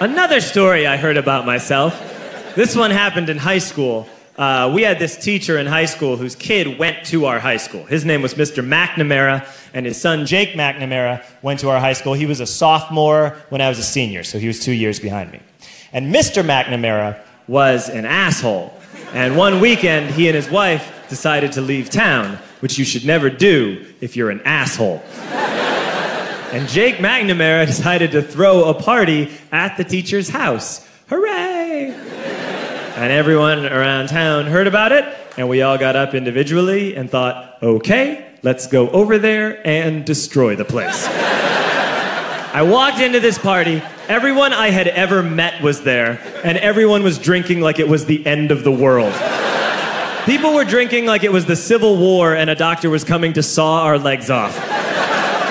Another story I heard about myself. This one happened in high school. Uh, we had this teacher in high school whose kid went to our high school. His name was Mr. McNamara, and his son Jake McNamara went to our high school. He was a sophomore when I was a senior, so he was two years behind me. And Mr. McNamara was an asshole. And one weekend, he and his wife decided to leave town, which you should never do if you're an asshole. And Jake McNamara decided to throw a party at the teacher's house. Hooray! And everyone around town heard about it, and we all got up individually and thought, okay, let's go over there and destroy the place. I walked into this party, everyone I had ever met was there, and everyone was drinking like it was the end of the world. People were drinking like it was the Civil War and a doctor was coming to saw our legs off.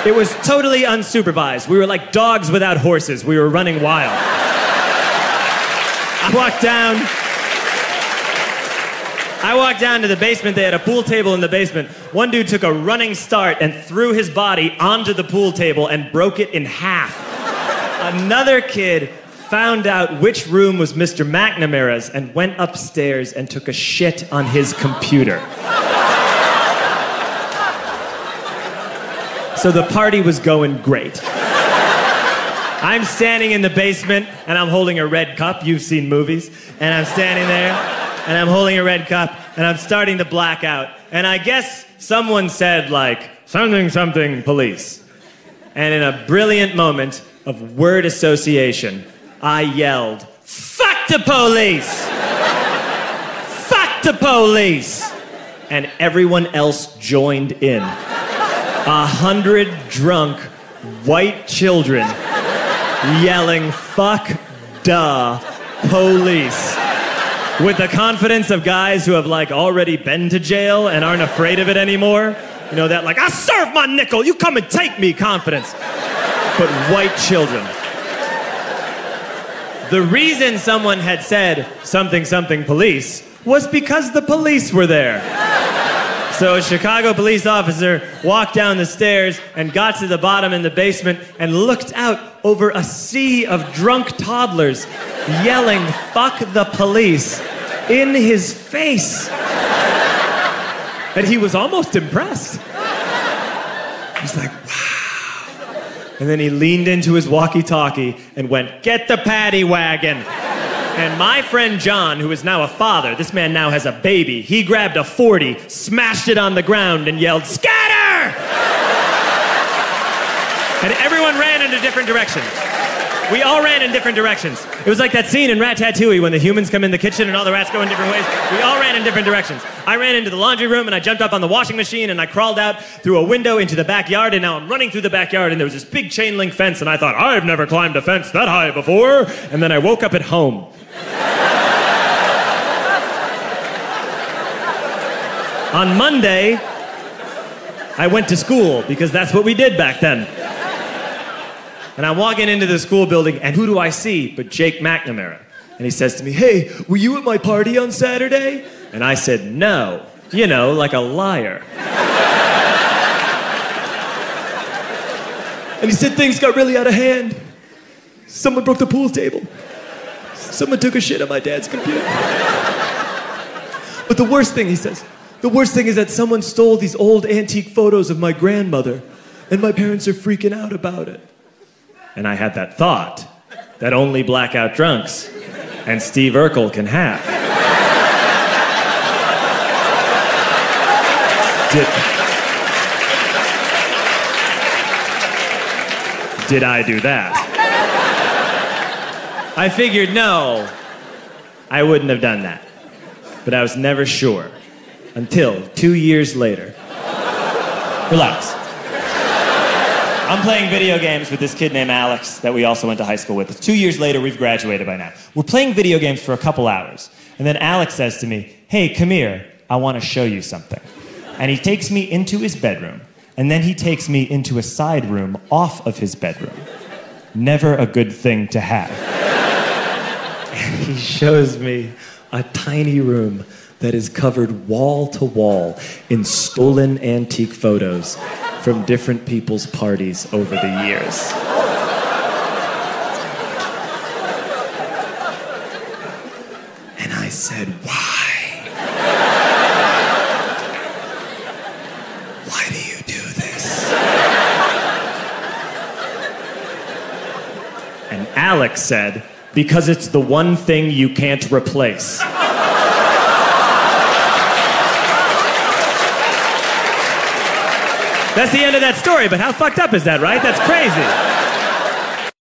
It was totally unsupervised. We were like dogs without horses. We were running wild. I walked down. I walked down to the basement. They had a pool table in the basement. One dude took a running start and threw his body onto the pool table and broke it in half. Another kid found out which room was Mr. McNamara's and went upstairs and took a shit on his computer. So the party was going great. I'm standing in the basement and I'm holding a red cup. You've seen movies. And I'm standing there and I'm holding a red cup and I'm starting to black out. And I guess someone said, like, something, something, police. And in a brilliant moment of word association, I yelled, fuck the police! fuck the police! And everyone else joined in a hundred drunk white children yelling, fuck duh, police. With the confidence of guys who have like already been to jail and aren't afraid of it anymore. You know, that like, I serve my nickel, you come and take me confidence. But white children. The reason someone had said something, something police was because the police were there. So a Chicago police officer walked down the stairs and got to the bottom in the basement and looked out over a sea of drunk toddlers yelling, fuck the police, in his face. And he was almost impressed. He's like, wow. And then he leaned into his walkie talkie and went, get the paddy wagon. And my friend John, who is now a father, this man now has a baby, he grabbed a 40, smashed it on the ground, and yelled, Scatter! and everyone ran in a different direction. We all ran in different directions. It was like that scene in Ratatouille when the humans come in the kitchen and all the rats go in different ways. We all ran in different directions. I ran into the laundry room and I jumped up on the washing machine and I crawled out through a window into the backyard and now I'm running through the backyard and there was this big chain link fence and I thought, I've never climbed a fence that high before. And then I woke up at home. On Monday, I went to school because that's what we did back then. And I'm walking into the school building, and who do I see but Jake McNamara? And he says to me, Hey, were you at my party on Saturday? And I said, No. You know, like a liar. and he said, Things got really out of hand. Someone broke the pool table. Someone took a shit on my dad's computer. But the worst thing, he says, the worst thing is that someone stole these old antique photos of my grandmother, and my parents are freaking out about it. And I had that thought that only blackout drunks and Steve Urkel can have. Did, did I do that? I figured no, I wouldn't have done that. But I was never sure until two years later. Relax. I'm playing video games with this kid named Alex that we also went to high school with. Two years later, we've graduated by now. We're playing video games for a couple hours. And then Alex says to me, Hey, come here. I want to show you something. And he takes me into his bedroom. And then he takes me into a side room off of his bedroom. Never a good thing to have. And he shows me a tiny room that is covered wall to wall in stolen antique photos from different people's parties over the years. And I said, Why? Why do you do this? And Alex said, Because it's the one thing you can't replace. That's the end of that story, but how fucked up is that, right? That's crazy.